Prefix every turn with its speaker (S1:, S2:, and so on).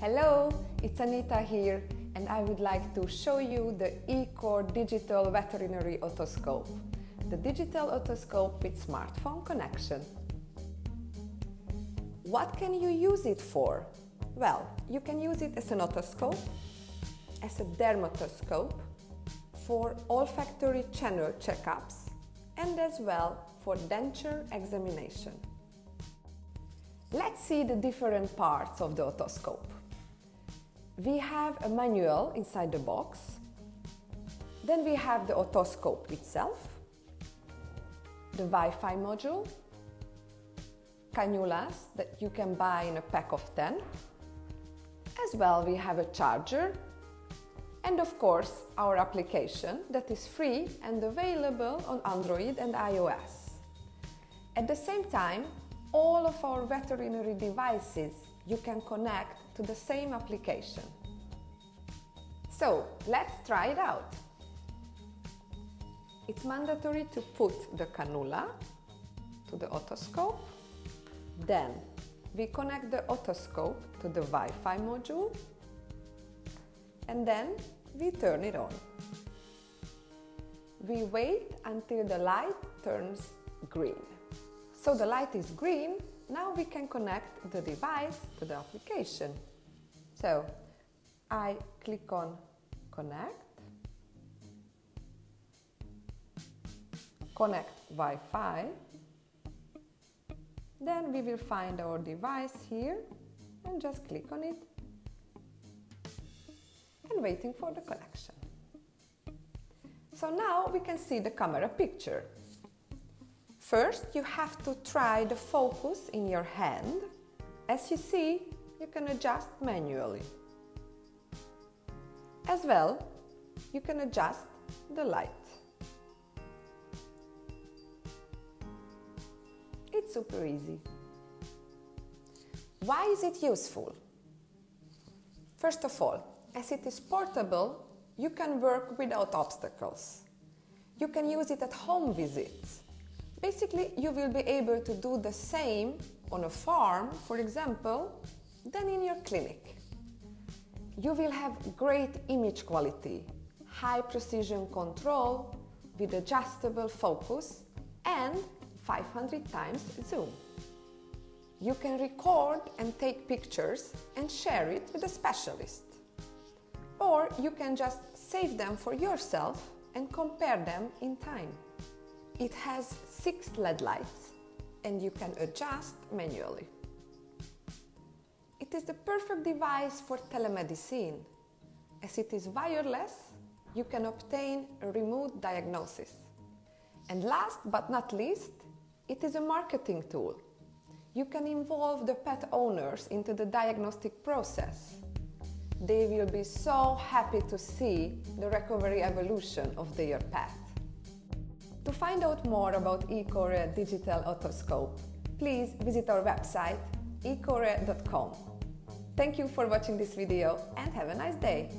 S1: Hello, it's Anita here, and I would like to show you the eKuore Digital Veterinary Otoscope, the digital otoscope with smartphone connection. What can you use it for? Well, you can use it as an otoscope, as a dermatoscope, for olfactory channel checkups, and as well for denture examination. Let's see the different parts of the otoscope. We have a manual inside the box. Then we have the otoscope itself, the Wi-Fi module, cannulas that you can buy in a pack of 10. As well, we have a charger and of course our application that is free and available on Android and iOS. At the same time, all of our veterinary devices you can connect to the same application. So let's try it out. It's mandatory to put the cannula to the otoscope. Then we connect the otoscope to the Wi-Fi module and then we turn it on. We wait until the light turns green. So the light is green, now we can connect the device to the application. So I click on connect, connect Wi-Fi, then we will find our device here and just click on it and waiting for the connection. So now we can see the camera picture. First, you have to try the focus in your hand. As you see, you can adjust manually. As well, you can adjust the light. It's super easy. Why is it useful? First of all, as it is portable, you can work without obstacles. You can use it at home visits Basically, you will be able to do the same on a farm, for example, than in your clinic. You will have great image quality, high precision control with adjustable focus and 500 times zoom. You can record and take pictures and share it with a specialist. Or you can just save them for yourself and compare them in time. It has six LED lights and you can adjust manually. It is the perfect device for telemedicine. As it is wireless, you can obtain a remote diagnosis. And last but not least, it is a marketing tool. You can involve the pet owners into the diagnostic process. They will be so happy to see the recovery evolution of their pet. To find out more about eKuore Digital Otoscope, please visit our website ekuore.com. Thank you for watching this video and have a nice day!